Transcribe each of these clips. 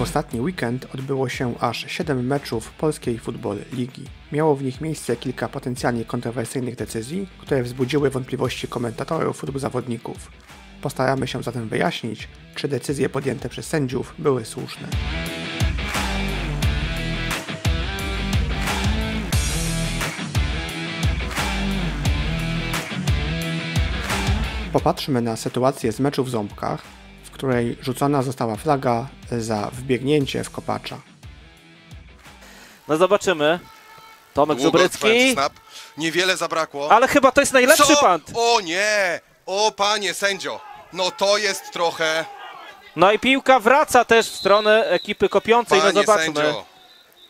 W ostatni weekend odbyło się aż 7 meczów polskiej Football Ligi. Miało w nich miejsce kilka potencjalnie kontrowersyjnych decyzji, które wzbudziły wątpliwości komentatorów lub zawodników. Postaramy się zatem wyjaśnić, czy decyzje podjęte przez sędziów były słuszne. Popatrzmy na sytuację z meczu w Ząbkach, której rzucona została flaga za wbiegnięcie w kopacza. No zobaczymy. Tomek Długo Zubrycki. snap. Niewiele zabrakło. Ale chyba to jest najlepszy Co? pant. O nie! O panie sędzio! No to jest trochę... No i piłka wraca też w stronę ekipy kopiącej. No Panie zobaczmy. sędzio!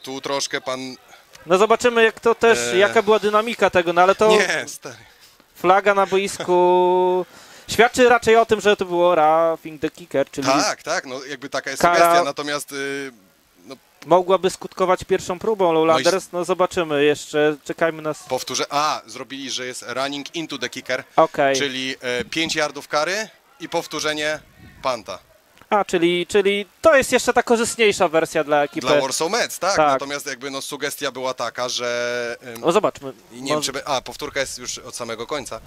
Tu troszkę pan... No zobaczymy jak to też, Eee. jaka była dynamika tego, no ale to Nie, stary. flaga na boisku świadczy raczej o tym, że to było roughing the kicker, czyli Tak, tak, no jakby taka jest Kara- sugestia, natomiast... Y, no, mogłaby skutkować pierwszą próbą Lowlanders. No zobaczymy jeszcze, czekajmy na... powtórzę. A, zrobili, że jest running into the kicker, Okej. czyli 5 yardów kary i powtórzenie panta. A, czyli, czyli to jest jeszcze ta korzystniejsza wersja dla ekipy. Dla Warsaw Mets, tak, Tak. natomiast jakby no sugestia była taka, że... No zobaczmy. I nie wiem, Może- czy... by- A, powtórka jest już od samego końca.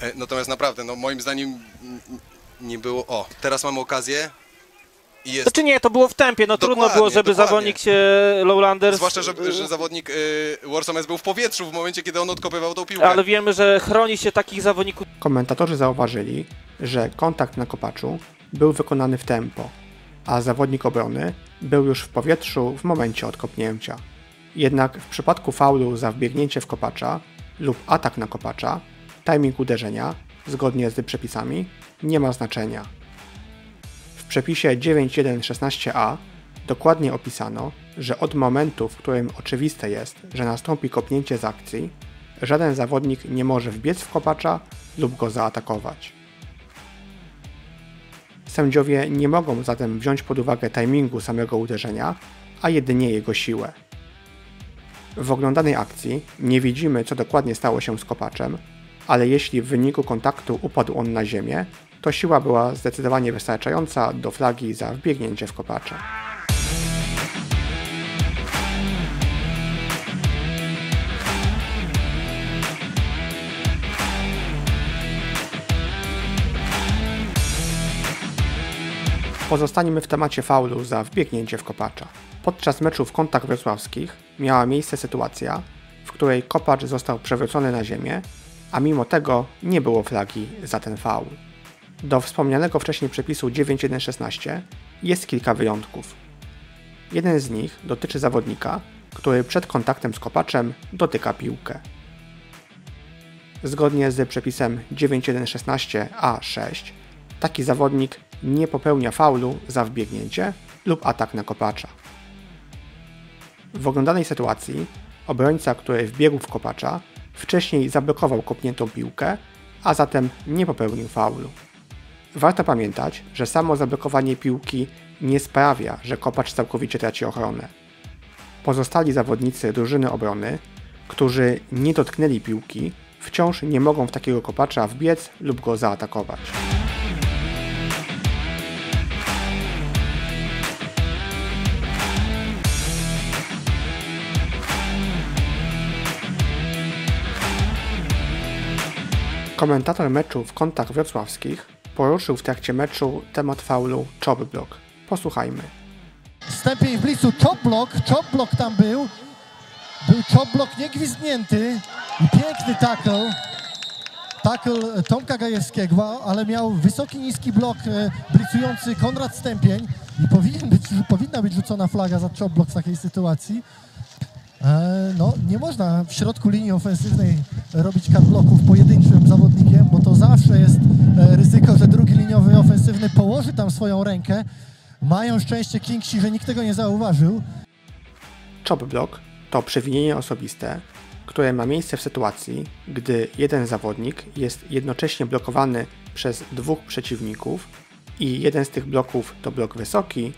E, Natomiast naprawdę, no moim zdaniem nie było... O, teraz mamy okazję i jest... Znaczy nie, to było w tempie, no trudno Dokładnie, było, żeby dokładnie. zawodnik się Lowlanders... Zwłaszcza, że, że zawodnik y, Warsaw Mets był w powietrzu w momencie, kiedy on odkopywał tą piłkę. Ale wiemy, że chroni się takich zawodników Komentatorzy zauważyli, że kontakt na kopaczu był wykonany w tempo, a zawodnik obrony był już w powietrzu w momencie odkopnięcia. Jednak w przypadku faulu za wbiegnięcie w kopacza lub atak na kopacza, timing uderzenia, zgodnie z przepisami, nie ma znaczenia. W przepisie 9.1.16a dokładnie opisano, że od momentu, w którym oczywiste jest, że nastąpi kopnięcie z akcji, żaden zawodnik nie może wbiec w kopacza lub go zaatakować. Sędziowie nie mogą zatem wziąć pod uwagę timingu samego uderzenia, a jedynie jego siłę. W oglądanej akcji nie widzimy, co dokładnie stało się z kopaczem, ale jeśli w wyniku kontaktu upadł on na ziemię, to siła była zdecydowanie wystarczająca do flagi za wbiegnięcie w kopacza. Pozostańmy w temacie faulu za wbiegnięcie w kopacza. Podczas meczu w kątach wrocławskich miała miejsce sytuacja, w której kopacz został przewrócony na ziemię, a mimo tego nie było flagi za ten faul. Do wspomnianego wcześniej przepisu 9.1.16 jest kilka wyjątków. Jeden z nich dotyczy zawodnika, który przed kontaktem z kopaczem dotyka piłkę. Zgodnie z przepisem 9.1.16a6 taki zawodnik nie popełnia faulu za wbiegnięcie lub atak na kopacza. W oglądanej sytuacji obrońca, który wbiegł w kopacza, wcześniej zablokował kopniętą piłkę, a zatem nie popełnił faulu. Warto pamiętać, że samo zablokowanie piłki nie sprawia, że kopacz całkowicie traci ochronę. Pozostali zawodnicy drużyny obrony, którzy nie dotknęli piłki, wciąż nie mogą w takiego kopacza wbiec lub go zaatakować. Komentator meczu w kątach wrocławskich poruszył w trakcie meczu temat faulu chop block. Posłuchajmy. Stępień w blicu, chop block, chop block tam był. Był chop block niegwizdnięty piękny tackle. Tackle Tomka Gajewskiego, ale miał wysoki, niski blok e, blicujący Konrad Stępień i powinien być, powinna być rzucona flaga za chop block w takiej sytuacji. E, No, nie można w środku linii ofensywnej robić cut blocków pojedynczym zawodnikiem, bo to zawsze jest e, ryzyko, że drugi liniowy ofensywny położy tam swoją rękę. Mają szczęście Kingsi, że nikt tego nie zauważył. Chop block to przewinienie osobiste, które ma miejsce w sytuacji, gdy jeden zawodnik jest jednocześnie blokowany przez dwóch przeciwników i jeden z tych bloków to blok wysoki,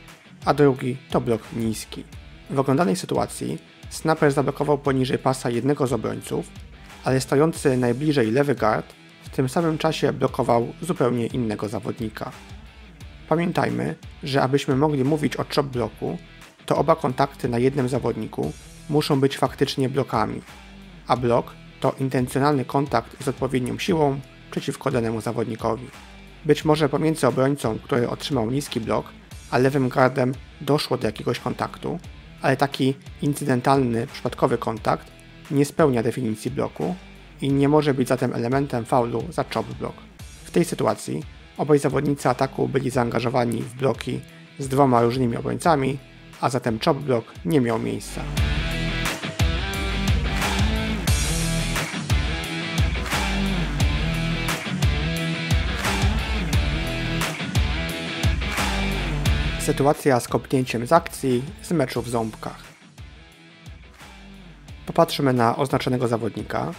a drugi to blok niski. W oglądanej sytuacji snapper zablokował poniżej pasa jednego z obrońców, ale stojący najbliżej lewy guard w tym samym czasie blokował zupełnie innego zawodnika. Pamiętajmy, że abyśmy mogli mówić o chop bloku, to oba kontakty na jednym zawodniku muszą być faktycznie blokami, a blok to intencjonalny kontakt z odpowiednią siłą przeciwko danemu zawodnikowi. Być może pomiędzy obrońcą, który otrzymał niski blok, a lewym gardem doszło do jakiegoś kontaktu, ale taki incydentalny, przypadkowy kontakt nie spełnia definicji bloku i nie może być zatem elementem faulu za chop block. W tej sytuacji obaj zawodnicy ataku byli zaangażowani w bloki z dwoma różnymi obrońcami, a zatem chop block nie miał miejsca. Sytuacja z kopnięciem z akcji z meczu w ząbkach. Popatrzmy na oznaczonego zawodnika.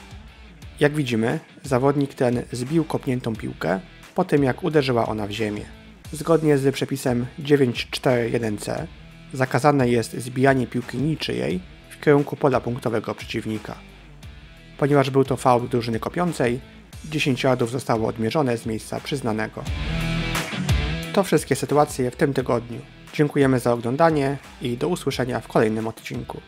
Jak widzimy, zawodnik ten zbił kopniętą piłkę po tym jak uderzyła ona w ziemię. Zgodnie z przepisem 941c zakazane jest zbijanie piłki niczyjej w kierunku pola punktowego przeciwnika. Ponieważ był to faul drużyny kopiącej, 10 yardów zostało odmierzone z miejsca przyznanego. To wszystkie sytuacje w tym tygodniu. Dziękujemy za oglądanie i do usłyszenia w kolejnym odcinku.